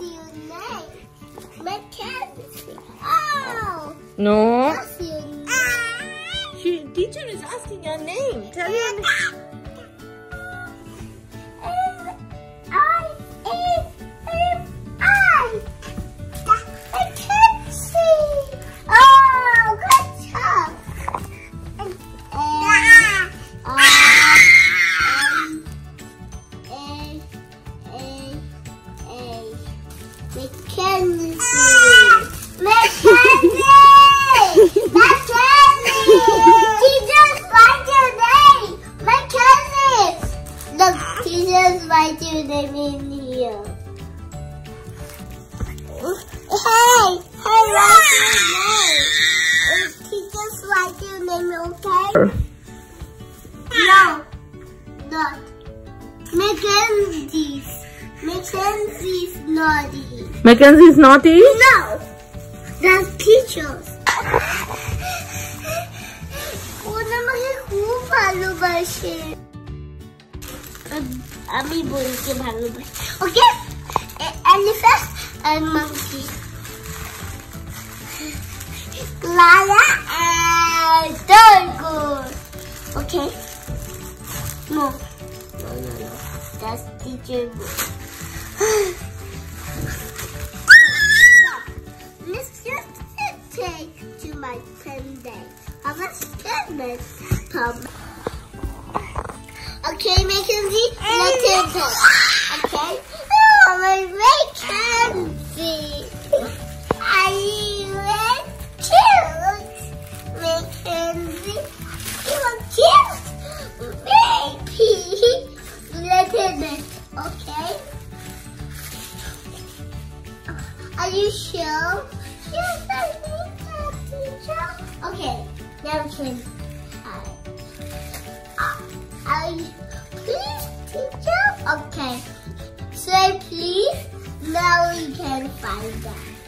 your name? Mackenzie. Oh, No. what's your name? She, teacher is asking your name. Tell your name. Mackenzie. Mackenzie. Mackenzie. Just write your name. Mackenzie. Look, just write your name in here. Hey, hey, write your name. Just write your name, okay? No, not. Mackenzie's. Mackenzie's naughty. Mackenzie's naughty? No, that's teachers. ও আমাকে খুব ভালোবাসে আম- আমি বলতে ভালোবাসি ওকে elephant and monkey Lala and Turtle okay no no no no that's teacher Take to my day. How much goodness come? Okay, Mackenzie, let's take it. Okay? Oh, my Mackenzie. Are you cute? Mackenzie, you are cute. Baby. Let's take it. Okay? Are you sure? Uh, uh, are you, please, teacher? Okay. Say please. Now we can find out.